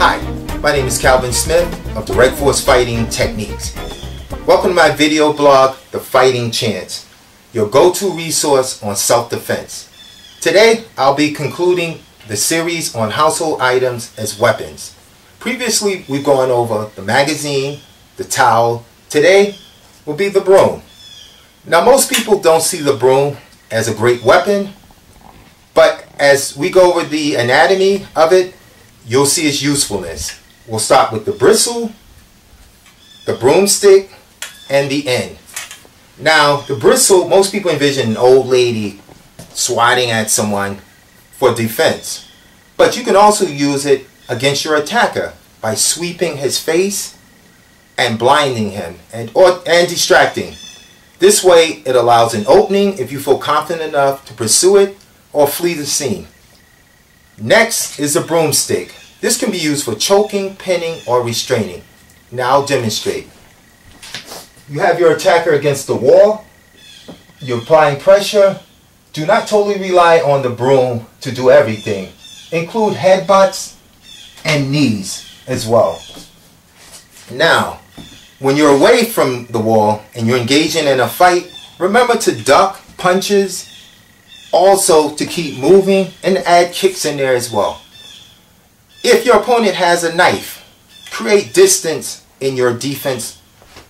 Hi, my name is Calvin Smith of Direct Force Fighting Techniques. Welcome to my video blog, The Fighting Chance, your go-to resource on self-defense. Today, I'll be concluding the series on household items as weapons. Previously, we've gone over the magazine, the towel. Today will be the broom. Now, most people don't see the broom as a great weapon, but as we go over the anatomy of it, you'll see its usefulness. We'll start with the bristle, the broomstick, and the end. Now, the bristle, most people envision an old lady swatting at someone for defense. But you can also use it against your attacker by sweeping his face and blinding him and, or, and distracting. This way, it allows an opening if you feel confident enough to pursue it or flee the scene. Next is a broomstick. This can be used for choking, pinning, or restraining. Now I'll demonstrate. You have your attacker against the wall. You're applying pressure. Do not totally rely on the broom to do everything. Include headbutts and knees as well. Now, when you're away from the wall and you're engaging in a fight, remember to duck punches, also to keep moving and add kicks in there as well. If your opponent has a knife, create distance in your defense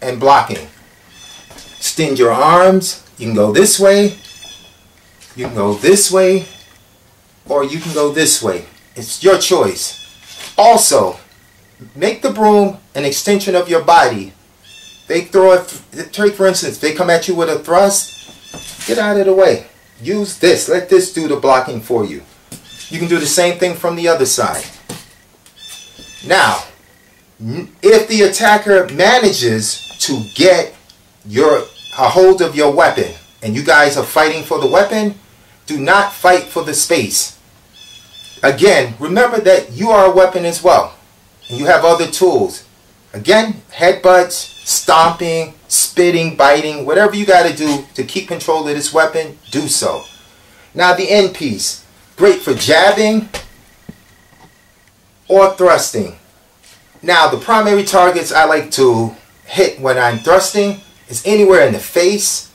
and blocking. Extend your arms. You can go this way. You can go this way. Or you can go this way. It's your choice. Also, make the broom an extension of your body. They throw a, take for instance, they come at you with a thrust, get out of the way. Use this. Let this do the blocking for you. You can do the same thing from the other side. Now, if the attacker manages to get your a hold of your weapon and you guys are fighting for the weapon, do not fight for the space. Again, remember that you are a weapon as well. And you have other tools. Again, headbutts, stomping, spitting, biting, whatever you got to do to keep control of this weapon, do so. Now the end piece, great for jabbing or thrusting. Now the primary targets I like to hit when I'm thrusting is anywhere in the face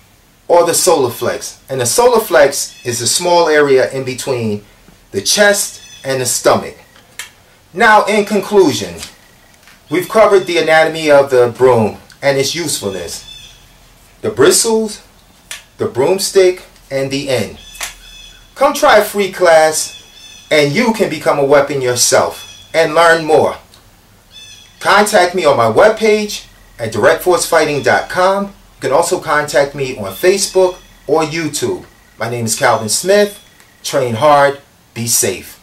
or the solar flex. And the solar flex is a small area in between the chest and the stomach. Now in conclusion, we've covered the anatomy of the broom and its usefulness. The bristles, the broomstick, and the end. Come try a free class and you can become a weapon yourself and learn more. Contact me on my webpage at directforcefighting.com. You can also contact me on Facebook or YouTube. My name is Calvin Smith. Train hard, be safe.